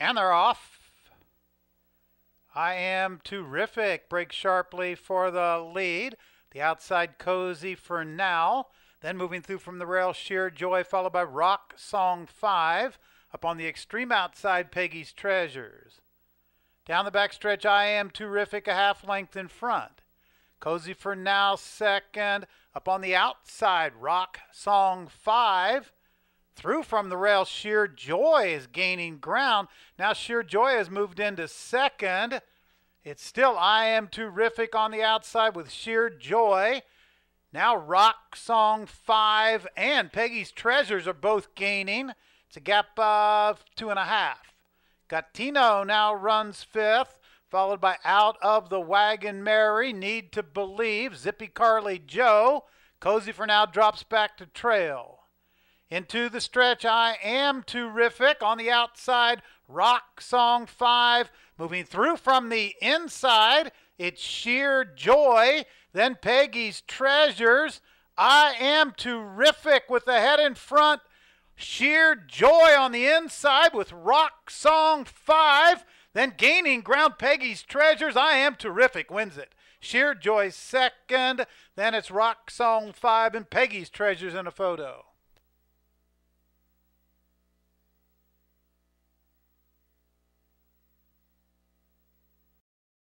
And they're off. I am terrific. Breaks sharply for the lead. The outside cozy for now. Then moving through from the rail, Sheer Joy, followed by Rock Song 5. Up on the extreme outside, Peggy's Treasures. Down the back stretch, I am terrific, a half length in front. Cozy for now, second. Up on the outside, Rock Song 5. Through from the rail, Sheer Joy is gaining ground. Now Sheer Joy has moved into second. It's still I Am Terrific on the outside with Sheer Joy. Now Rock Song 5 and Peggy's Treasures are both gaining. It's a gap of two and a half. Gatino now runs fifth, followed by Out of the Wagon Mary, Need to Believe, Zippy Carly Joe. Cozy for now drops back to trail. Into the stretch, I am terrific. On the outside, Rock Song 5. Moving through from the inside, it's Sheer Joy. Then Peggy's Treasures. I am terrific with the head in front. Sheer Joy on the inside with Rock Song 5. Then gaining ground, Peggy's Treasures. I am terrific wins it. Sheer Joy second. Then it's Rock Song 5 and Peggy's Treasures in a photo.